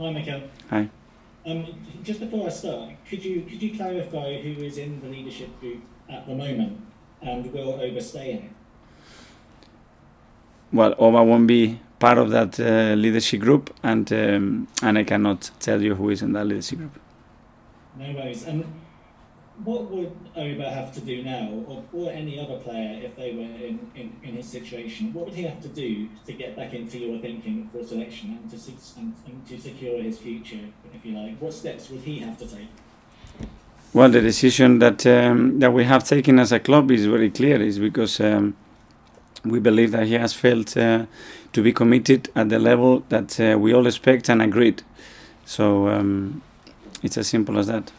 Hi, Mikel. Hi. Um, just before I start, could you could you clarify who is in the leadership group at the moment and will Auba stay in it? Well, Auba won't be part of that uh, leadership group, and um, and I cannot tell you who is in that leadership group. No worries. And what would Auba have to do now, or, or any other player, if they were in, in, in his situation? What would he have to do to get back into your thinking for selection and to, and, and to secure his future, if you like? What steps would he have to take? Well, the decision that um, that we have taken as a club is very clear. Is because um, we believe that he has failed uh, to be committed at the level that uh, we all expect and agreed. So um, it's as simple as that.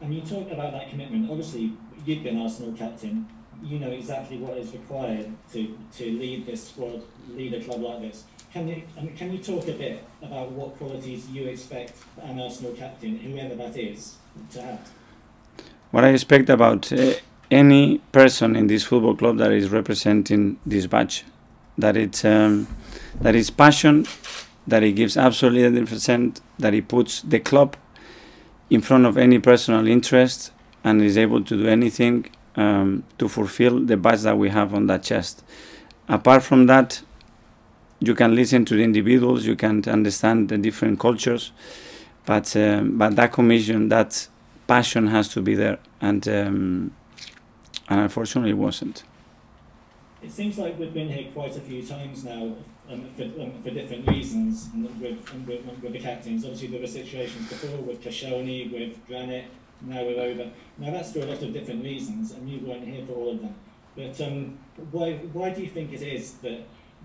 And you talk about that commitment. Obviously, you've been Arsenal captain. You know exactly what is required to, to lead this squad, lead a club like this. Can you I mean, can you talk a bit about what qualities you expect an Arsenal captain, whoever that is, to have? What I expect about uh, any person in this football club that is representing this badge, that it's um, that is passion, that he gives absolutely 100%, that he puts the club in front of any personal interest and is able to do anything um, to fulfill the badge that we have on that chest. Apart from that, you can listen to the individuals, you can understand the different cultures, but um, but that commission, that passion has to be there, and um, and unfortunately, it wasn't. It seems like we've been here quite a few times now um, for, um, for different reasons with, with, with, the captains. Obviously, there were situations before with Koscielny, with Granit, now we're Auba. Now, that's for a lot of different reasons, and you weren't here for all of them. But um, why, why do you think it is that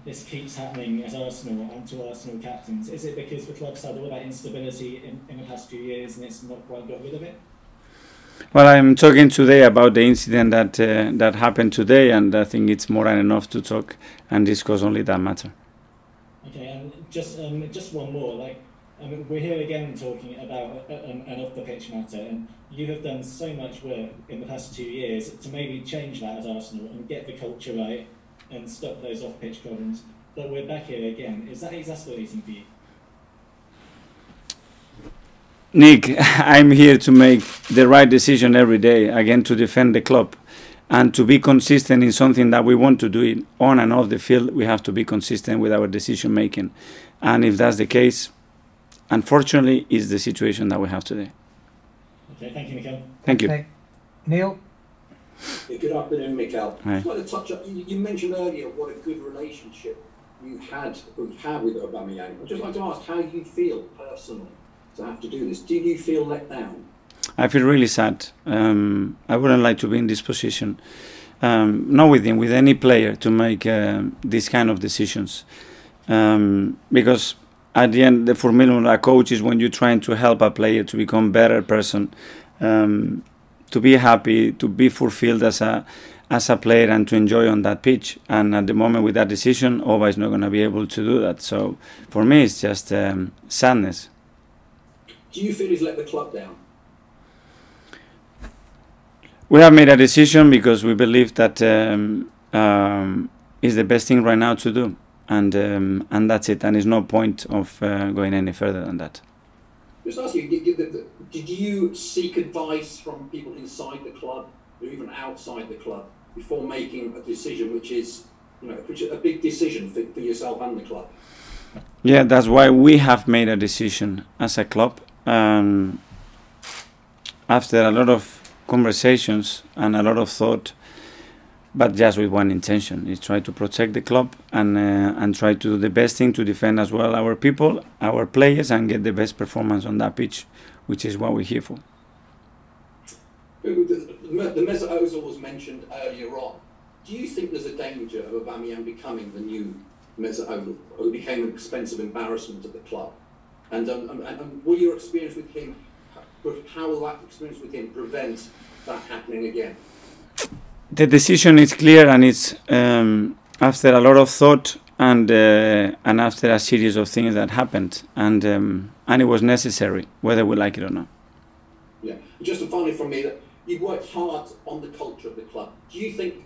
this keeps happening at Arsenal and to Arsenal captains? Is it because the club's had all that instability in, in the past few years and it's not quite got rid of it? Well, I'm talking today about the incident that uh, that happened today, and I think it's more than enough to talk and discuss only that matter. Okay, and just um, just one more. Like, I mean, we're here again talking about an, an off the pitch matter, and you have done so much work in the past two years to maybe change that at Arsenal and get the culture right and stop those off pitch problems. But we're back here again. Is that exasperating for you? Nick, I'm here to make the right decision every day, again, to defend the club. And to be consistent in something that we want to do it on and off the field, we have to be consistent with our decision making. And if that's the case, unfortunately, is the situation that we have today. Okay, thank you, Mikel. Thank you. Okay. Neil? Yeah, good afternoon, Mikel. Hi. Just want to touch up. You, you mentioned earlier what a good relationship you had you had with Aubameyang. I'd just like to ask how you feel personally to have to do this. Do you feel let down? I feel really sad. Um, I wouldn't like to be in this position. Um, not with him, with any player to make uh, these kind of decisions. Um, because at the end, the formula a coach is when you're trying to help a player to become a better person, um, to be happy, to be fulfilled as a as a player and to enjoy on that pitch. And at the moment with that decision, Auba is not going to be able to do that. So for me, it's just um, sadness. Do you feel he's let the club down? We have made a decision because we believe that um, um, is the best thing right now to do, and um, and that's it. And there's no point of uh, going any further than that. Just ask you, did, you seek advice from people inside the club or even outside the club before making a decision, which is you know, which is a big decision for, for yourself and the club? Yeah, that's why we have made a decision as a club. After a lot of conversations and a lot of thought, but just with one intention: is try to protect the club and uh, and try to do the best thing to defend as well our people, our players, and get the best performance on that pitch, which is what we're here for. The, Mesut Ozil was mentioned earlier on. Do you think there's a danger of Aubameyang becoming the new Mesut Ozil, who became an expensive embarrassment at the club? And, um, and, and will your experience with him, how will that experience with him prevent that happening again? The decision is clear, and it's um, after a lot of thought and uh, and after a series of things that happened, and um, and it was necessary, whether we like it or not. Yeah. Just to finally from me, that you've worked hard on the culture of the club. Do you think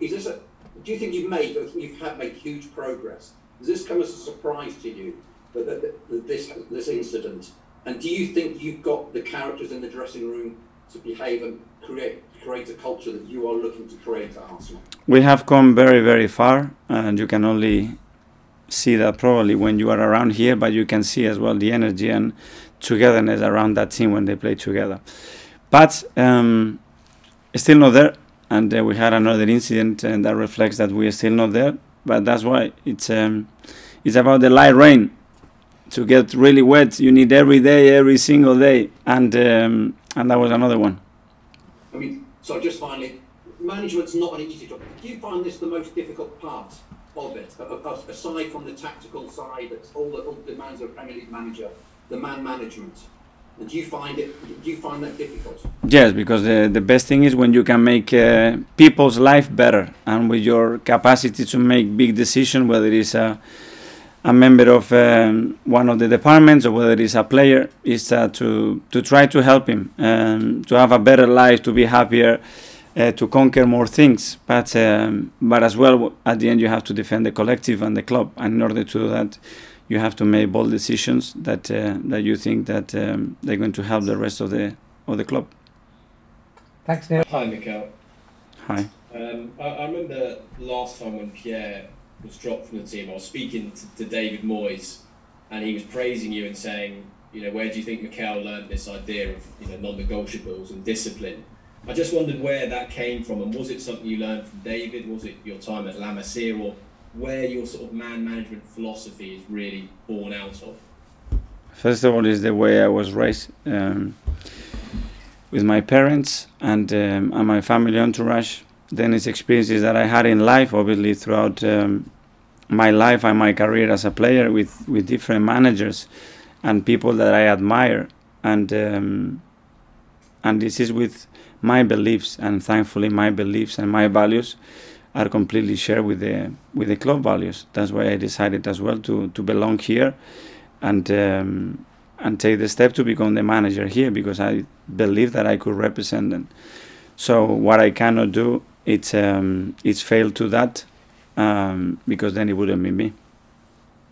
is this a? Do you think you've made you've had made huge progress? Does this come as a surprise to you the, this this incident? And do you think you've got the characters in the dressing room to behave and create create a culture that you are looking to create at Arsenal? We have come very very far, and you can only see that probably when you are around here, but you can see as well the energy and togetherness around that team when they play together. But um, still not there, and uh, we had another incident, and that reflects that we are still not there. But that's why it's um, it's about the light rain. To get really wet, you need every day, every single day, and um, and that was another one. I mean, so just finally, management's not an easy job. Do you find this the most difficult part of it, aside from the tactical side, that's all that all demands of a Premier League manager, the man management? Do you find it? Do you find that difficult? Yes, because the, the best thing is when you can make uh, people's life better, and with your capacity to make big decisions, whether it's a a member of um, one of the departments or whether it's a player, is uh, to to try to help him um, to have a better life, to be happier, uh, to conquer more things. But um, but as well, at the end, you have to defend the collective and the club, and in order to do that, you have to make bold decisions that uh, that you think that um, they're going to help the rest of the of the club. Thanks, Neil. Hi, Mikel. Hi. Um, I, I, remember last time when Pierre was dropped from the team, I was speaking to, to, David Moyes, and he was praising you and saying, you know, where do you think Mikel learned this idea of you know non-negotiables and discipline? I just wondered where that came from, and was it something you learned from David? Was it your time at La Masia, or where your sort of man management philosophy is really born out of? First of all, is the way I was raised um, with my parents and um, and my family entourage. Then it's experiences that I had in life, obviously throughout um, my life and my career as a player with with different managers and people that I admire, and um, and this is with my beliefs, and thankfully my beliefs and my values are completely shared with the with the club values. That's why I decided as well to to belong here, and um, and take the step to become the manager here because I believe that I could represent them. So what I cannot do, it's um, it's fail to that um, because then it wouldn't be me.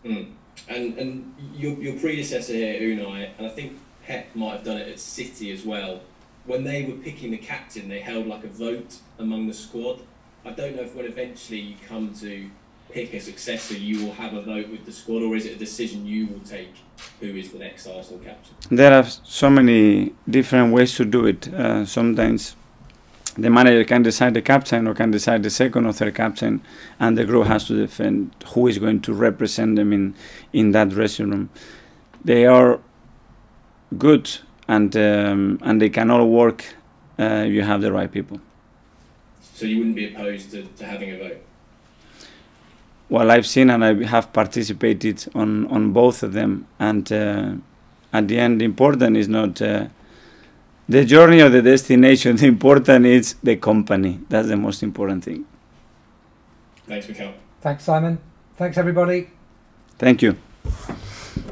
Mm. And and your your predecessor here, Unai, and I think Pep might have done it at City as well. When they were picking the captain, they held like a vote among the squad I don't know if when eventually you come to pick a successor, you will have a vote with the squad, or is it a decision you will take who is the next Arsenal captain? There are so many different ways to do it. Uh, sometimes the manager can decide the captain or can decide the second or third captain, and the group has to defend who is going to represent them in, in that dressing room. They are good and um, and they can all work. Uh, you have the right people. So you wouldn't be opposed to, to having a vote? Well, I've seen and I have participated on, on both of them. And uh, at the end, the important is not uh, the journey or the destination. The important is the company. That's the most important thing. Thanks, Mikel. Thanks, Simon. Thanks, everybody. Thank you.